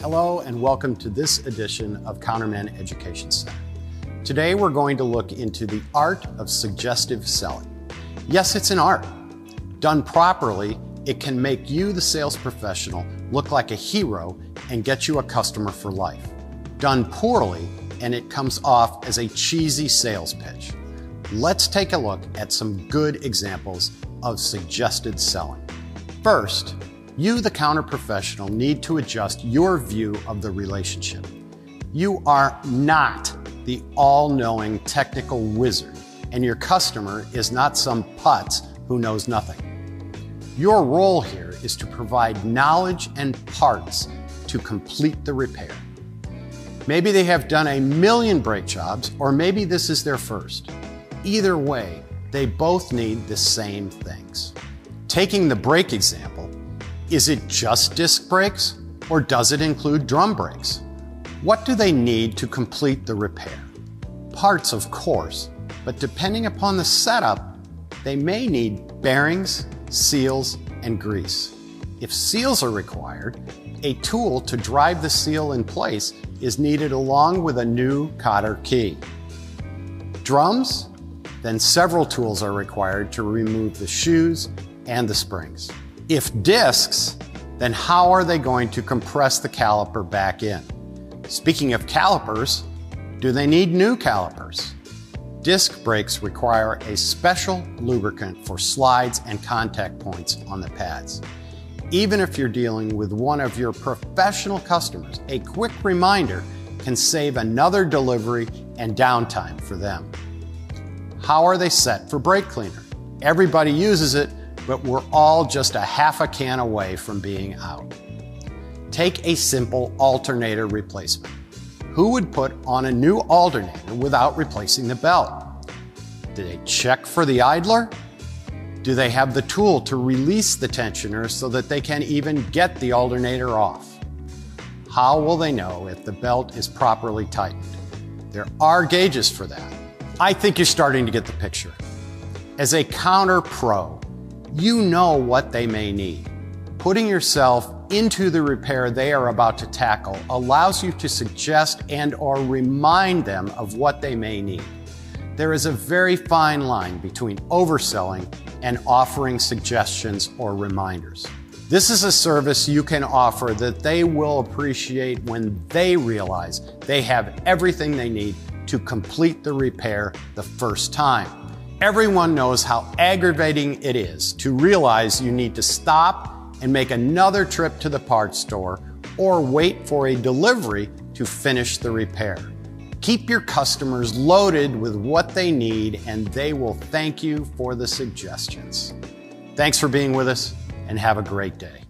Hello and welcome to this edition of Counterman Education Center. Today we're going to look into the art of suggestive selling. Yes, it's an art. Done properly, it can make you, the sales professional, look like a hero and get you a customer for life. Done poorly, and it comes off as a cheesy sales pitch. Let's take a look at some good examples of suggested selling. First, you, the counter professional, need to adjust your view of the relationship. You are not the all knowing technical wizard, and your customer is not some putz who knows nothing. Your role here is to provide knowledge and parts to complete the repair. Maybe they have done a million brake jobs, or maybe this is their first. Either way, they both need the same things. Taking the brake example, is it just disc brakes or does it include drum brakes? What do they need to complete the repair? Parts, of course, but depending upon the setup, they may need bearings, seals, and grease. If seals are required, a tool to drive the seal in place is needed along with a new cotter key. Drums? Then several tools are required to remove the shoes and the springs. If discs, then how are they going to compress the caliper back in? Speaking of calipers, do they need new calipers? Disc brakes require a special lubricant for slides and contact points on the pads. Even if you're dealing with one of your professional customers, a quick reminder can save another delivery and downtime for them. How are they set for brake cleaner? Everybody uses it, but we're all just a half a can away from being out. Take a simple alternator replacement. Who would put on a new alternator without replacing the belt? Do they check for the idler? Do they have the tool to release the tensioner so that they can even get the alternator off? How will they know if the belt is properly tightened? There are gauges for that. I think you're starting to get the picture. As a counter pro, you know what they may need. Putting yourself into the repair they are about to tackle allows you to suggest and or remind them of what they may need. There is a very fine line between overselling and offering suggestions or reminders. This is a service you can offer that they will appreciate when they realize they have everything they need to complete the repair the first time. Everyone knows how aggravating it is to realize you need to stop and make another trip to the parts store or wait for a delivery to finish the repair. Keep your customers loaded with what they need and they will thank you for the suggestions. Thanks for being with us and have a great day.